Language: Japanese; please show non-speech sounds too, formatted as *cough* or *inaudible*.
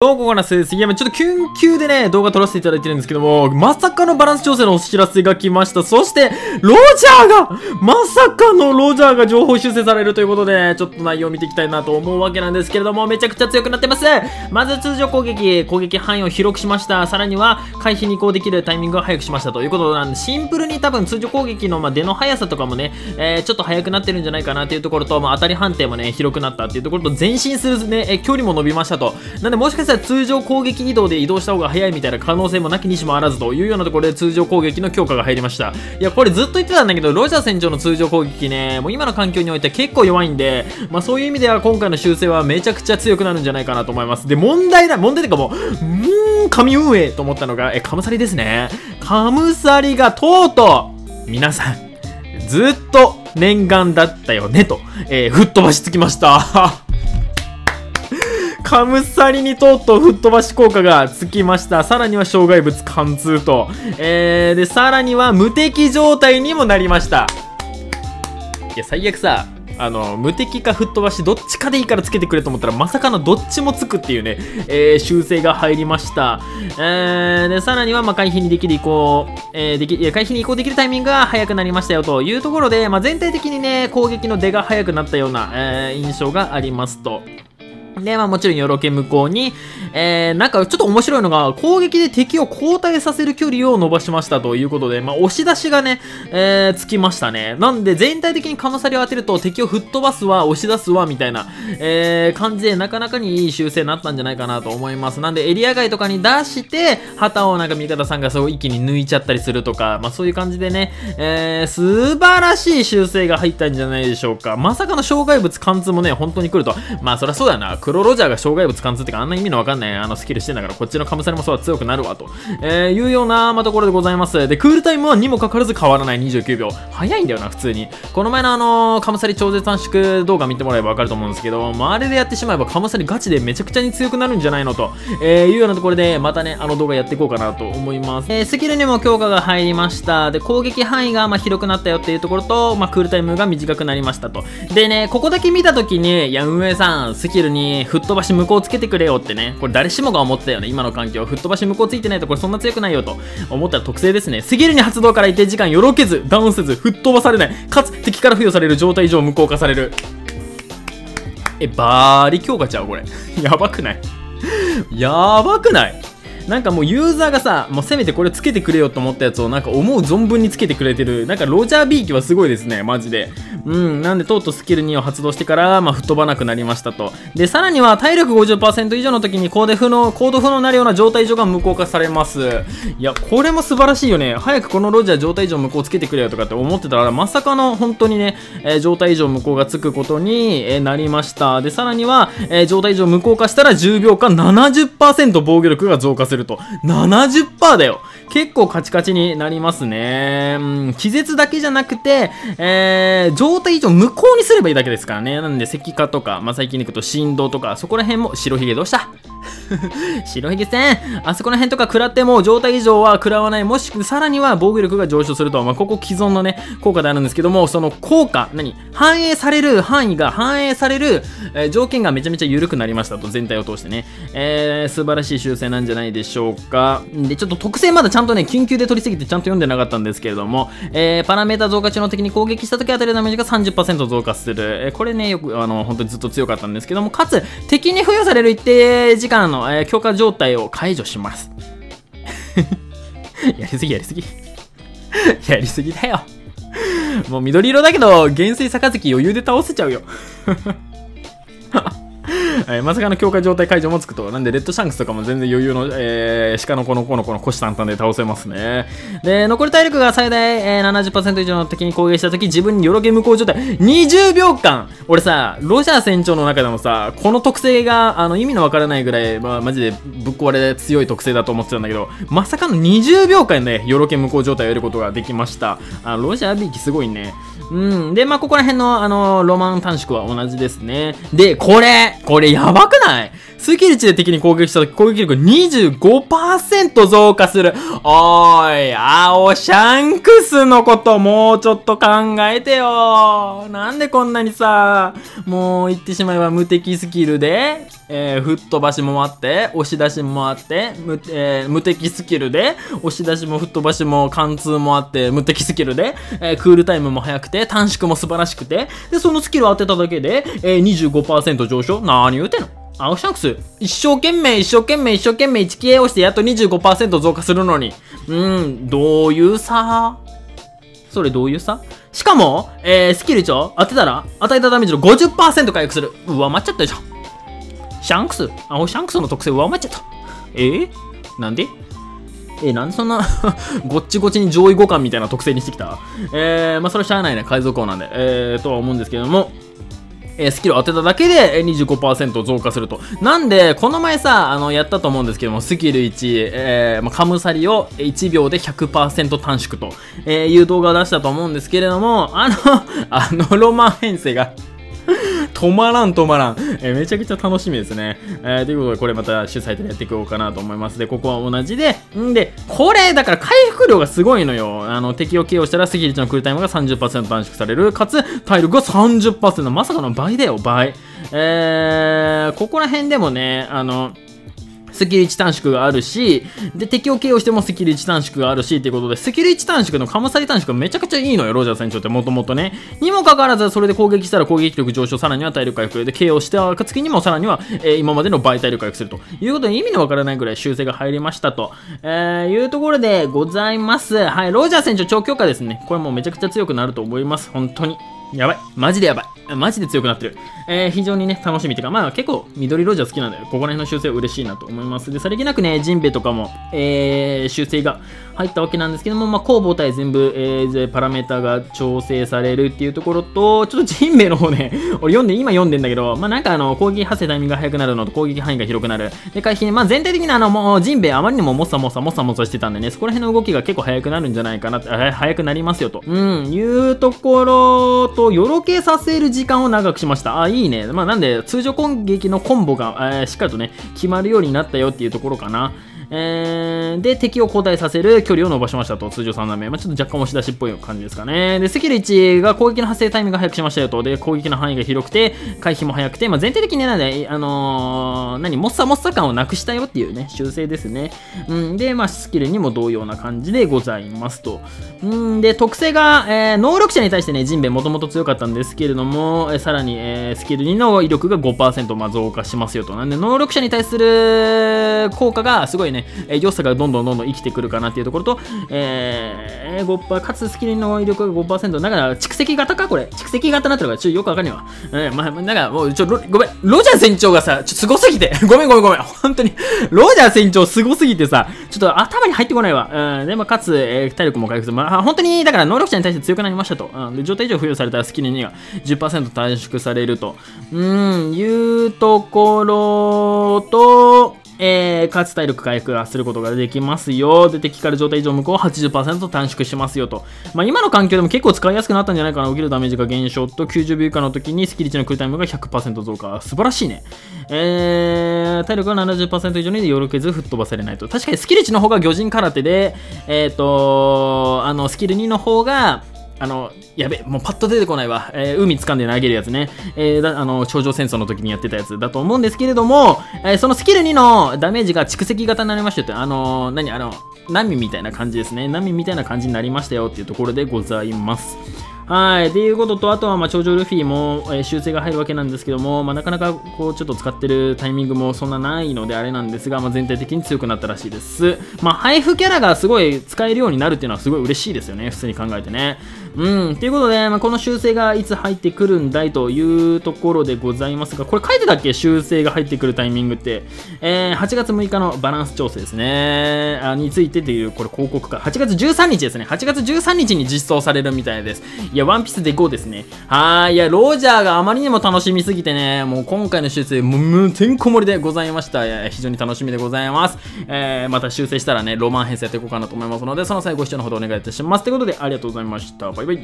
どうもここなすです。いや、ちょっと緊急でね、動画撮らせていただいてるんですけども、まさかのバランス調整のお知らせが来ました。そして、ロジャーが、まさかのロジャーが情報修正されるということで、ちょっと内容を見ていきたいなと思うわけなんですけれども、めちゃくちゃ強くなってます。まず通常攻撃、攻撃範囲を広くしました。さらには、回避に移行できるタイミングを早くしましたということなんで、シンプルに多分通常攻撃の、まあ、出の速さとかもね、えー、ちょっと速くなってるんじゃないかなっていうところと、まあ、当たり判定もね、広くなったっていうところと、前進するね、え距離も伸びましたと。なんで、もしかしたら通常攻撃移動で移動した方が早いみたいな可能性もなきにしもあらずというようなところで通常攻撃の強化が入りました。いやこれずっと言ってたんだけどロジャー船長の通常攻撃ねもう今の環境において結構弱いんでまあそういう意味では今回の修正はめちゃくちゃ強くなるんじゃないかなと思います。で問題だ問題というかもううー神運営と思ったのがえカムサリですね。カムサリがとうとう皆さんずっと念願だったよねと、えー、吹っ飛ばしつきました。カムサリにとうとう吹っ飛ばし効果がつきました。さらには障害物貫通と。えー、で、さらには無敵状態にもなりました。いや、最悪さ、あの、無敵か吹っ飛ばし、どっちかでいいからつけてくれと思ったら、まさかのどっちもつくっていうね、えー、修正が入りました。えー、で、さらには、ま、回避にできる移行、えー、でき、いや、回避に移行できるタイミングが早くなりましたよというところで、まあ、全体的にね、攻撃の出が早くなったような、えー、印象がありますと。で、まあもちろんよろけ向こうに、えー、なんかちょっと面白いのが、攻撃で敵を後退させる距離を伸ばしましたということで、まあ押し出しがね、えー、つきましたね。なんで全体的にカマサリを当てると敵を吹っ飛ばすわ、押し出すわ、みたいな、えー、感じでなかなかにいい修正になったんじゃないかなと思います。なんでエリア外とかに出して、旗をなんか味方さんがそう一気に抜いちゃったりするとか、まあそういう感じでね、えー、素晴らしい修正が入ったんじゃないでしょうか。まさかの障害物貫通もね、本当に来ると。まあそりゃそうだよな。黒ロジャーが障害物貫通ってかあんな意味のわかんないあのスキルしてんだからこっちのカムサリもそうは強くなるわと、えー、いうような、まあ、ところでございます。で、クールタイムはにもかかわらず変わらない29秒。早いんだよな、普通に。この前のあのー、カムサリ超絶短縮動画見てもらえばわかると思うんですけど、まあ、あれでやってしまえばカムサリガチでめちゃくちゃに強くなるんじゃないのと、えー、いうようなところでまたね、あの動画やっていこうかなと思います。えー、スキルにも強化が入りました。で、攻撃範囲がまあ広くなったよっていうところと、まあ、クールタイムが短くなりましたと。でね、ここだけ見たときに、いや、運営さん、スキルに吹っ飛ばし向こうつけてくれよってね、これ誰しもが思ってたよね、今の環境。吹っ飛ばし向こうついてないとこれそんな強くないよと思ったら特性ですね。過ぎるに発動から一定時間よろけず、ダウンせず、吹っ飛ばされない。かつ、敵から付与される状態以上無効化される。え、バーリ強化ちゃうこれ。やばくない？やばくない？なんかもうユーザーがさ、もうせめてこれつけてくれよと思ったやつをなんか思う存分につけてくれてる。なんかロジャービーキはすごいですね、マジで。うん、なんでとうとうスキル2を発動してから、まあ、吹っ飛ばなくなりましたと。で、さらには体力50%以上の時にコーデ不能、コード不能になるような状態以上が無効化されます。いや、これも素晴らしいよね。早くこのロジャー状態以上無効つけてくれよとかって思ってたら、まさかの本当にね、えー、状態以上無効がつくことに、えー、なりました。で、さらには、えー、状態以上無効化したら10秒間70%防御力が増加すると。70%だよ結構カチカチになりますね。うん、気絶だけじゃなくて、えー、状態以上無効にすればいいだけですからね。なんで、石化とか、まあ、最近でいくと振動とか、そこら辺も白ひげどうした？*laughs* 白ひげせんあそこら辺とか食らっても状態以上は食らわない。もしくさらには防御力が上昇すると。まあ、ここ既存のね、効果であるんですけども、その効果、何？反映される範囲が、反映される、えー、条件がめちゃめちゃ緩くなりましたと。全体を通してね。えー、素晴らしい修正なんじゃないでしょうか。で、ちょっと特性まだちゃんちゃんとね、緊急で取りすぎてちゃんと読んでなかったんですけれども、えー、パラメータ増加中の敵に攻撃した時あたりのダメージが30%増加する。えー、これね、よく、あの、本当にずっと強かったんですけども、かつ、敵に付与される一定時間の、えー、強化状態を解除します。やりすぎやりすぎ。*laughs* やりすぎだよ。もう緑色だけど、減衰杯余裕で倒せちゃうよ。*laughs* えー、まさかの強化状態解除もつくと。なんで、レッドシャンクスとかも全然余裕の、えー、鹿の子の子の子の虎視眈々で倒せますね。で、残り体力が最大、えー、70%以上の敵に攻撃した時、自分によろけ無効状態。20秒間俺さ、ロジャー船長の中でもさ、この特性が、あの、意味のわからないぐらい、まあ、マジでぶっ壊れ強い特性だと思ってたんだけど、まさかの20秒間ね、よろけ無効状態を得ることができました。あ、ロジャービーキすごいね。うん。で、まあ、ここら辺の、あの、ロマン短縮は同じですね。で、これ、これやばくない？スキル値で敵に攻撃した時攻撃力25%増加する。おーい、青シャンクスのこともうちょっと考えてよなんでこんなにさ、もう言ってしまえば無敵スキルで、えー、吹っ飛ばしもあって、押し出しもあって、無,、えー、無敵スキルで、押し出しも吹っ飛ばしも貫通もあって、無敵スキルで、えー、クールタイムも速くて、短縮も素晴らしくて、で、そのスキルを当てただけで、えー、25%上昇何言うてんの？青シャンクス、一生懸命、一生懸命、一生懸命 1K をしてやっと25%増加するのに。うん、どういうさそれどういうさしかも、えー、スキル1を当てたら、与えたダメージの50%回復する。上回っちゃったじゃん。シャンクス青シャンクスの特性上回っちゃった。えー、なんで？えー、なんでそんな *laughs* ごっちごちに上位互換みたいな特性にしてきた？えー、まあそれはしゃあないね。海賊王なんで。えー、とは思うんですけども。えスキルを当てただけで25%増加すると。なんで、この前さ、あの、やったと思うんですけども、スキル1、えー、まあ、カムサリを1秒で100%短縮と、えいう動画を出したと思うんですけれども、あのあのロマン編成が止まらん止まらん。えー、めちゃくちゃ楽しみですね。えー、ということで、これまた主催でやっていこうかなと思います。で、ここは同じで、んで、これ、だから回復量がすごいのよ。あの、敵を KO したら、スキル値のクールタイムが30%短縮される。かつ、体力が30%。まさかの倍だよ、倍。えー、ここら辺でもね、あの、スキル1短縮があるし、で、敵を KO してもスキル1短縮があるし、ということで、スキル1短縮のカムサリ短縮がめちゃくちゃいいのよ、ロジャー船長ってもともとね。にもかかわらず、それで攻撃したら攻撃力上昇、さらには体力回復で、KO した暁にもさらには、えー、今までの倍体力回復するということで、意味のわからないぐらい修正が入りましたと、えー、いうところでございます。はい、ロジャー船長超強化ですね。これもめちゃくちゃ強くなると思います。本当に。やばい。マジでやばい。マジで強くなってる。えー、非常にね、楽しみ。っていうか、まあ結構緑ロジャー好きなんで、ここら辺の修正嬉しいなと思います。で、さりげなくね、ジンベとかも、えー、修正が入ったわけなんですけども、まあ、攻防体全部、えー、パラメータが調整されるっていうところと、ちょっとジンベの方ね、*laughs* 俺読んで、今読んでんだけど、まあ、なんかあの、攻撃発生タイミングが速くなるのと攻撃範囲が広くなる。で、回避ね、まあ、全体的にあの、もう、ジンベあまりにももさもさもさもさしてたんでね、そこら辺の動きが結構速くなるんじゃないかなって、速くなりますよと。うん、いうところと、よろけさせる時間を長くしました。あ、いいね。まあ、なんで、通常攻撃のコンボが、えー、しっかりとね、決まるようになったよっていうところかな。えー、で、敵を交代させる距離を伸ばしましたと、通常3段目。まあ、ちょっと若干押し出しっぽい感じですかね。で、スキル1が攻撃の発生タイミングが早くしましたよと。で、攻撃の範囲が広くて、回避も早くて、まあ、全体的になんで、あのー、何、もっさもっさ感をなくしたよっていうね、修正ですね。うん、で、まあ、スキルにも同様な感じでございますと。うんで、特性が、えー、能力者に対してね、ジンベもともと強かったんですけれども、えー、さらに、えー、スキル2の威力が5%、まあ、増加しますよと。なんで、能力者に対する効果がすごいね、ね、え良さがどんどんどんどん生きてくるかなっていうところと、えー、5%、かつスキルの威力が5%、だから蓄積型かこれ。蓄積型になってるから、ちょっとよくわかんないわ。えー、まあ、なんかもう、ちょ、ごめん、ロジャー船長がさ、ちょ、すごすぎて、ごめんごめんごめん、本当に、ロジャー船長すごすぎてさ、ちょっと頭に入ってこないわ。うん、で、まあ、かつ、えー、体力も回復する。まあ、本当に、だから能力者に対して強くなりましたと。うん、で、状態以上付与されたスキル2が10%短縮されると。うん、いうところと、えー、かつ体力回復することができますよ。で、敵から状態以上向こう80%短縮しますよと。まあ、今の環境でも結構使いやすくなったんじゃないかな。起きるダメージが減少と90秒以下の時にスキル値のクルタイムが100%増加。素晴らしいね。えー、体力は70%以上によろけず吹っ飛ばされないと。確かにスキル値の方が魚人空手で、えっ、ー、と、あの、スキル2の方が、あの、やべ、もうパッと出てこないわ。えー、海掴んで投げるやつね。えー、だあの、頂上戦争の時にやってたやつだと思うんですけれども、えー、そのスキル2のダメージが蓄積型になりましたって、あの、何あの、波みたいな感じですね。波みたいな感じになりましたよっていうところでございます。はい。っていうことと、あとは、まあ、頂上ルフィも、えー、修正が入るわけなんですけども、まあ、なかなか、こう、ちょっと使ってるタイミングもそんなないのであれなんですが、まあ、全体的に強くなったらしいです。まあ、配布キャラがすごい使えるようになるっていうのはすごい嬉しいですよね。普通に考えてね。うん。ということで、まあ、この修正がいつ入ってくるんだいというところでございますが、これ書いてたっけ？修正が入ってくるタイミングって。えー、8月6日のバランス調整ですね。あについてっていう、これ広告か。8月13日ですね。8月13日に実装されるみたいです。いや、ワンピースでいこうですね。はい。いや、ロジャーがあまりにも楽しみすぎてね、もう今回の修正、もうてんこ盛りでございました。いや、非常に楽しみでございます。えー、また修正したらね、ロマン編成やっていこうかなと思いますので、その際ご視聴のほどお願いいたします。ということで、ありがとうございました。バイバイ。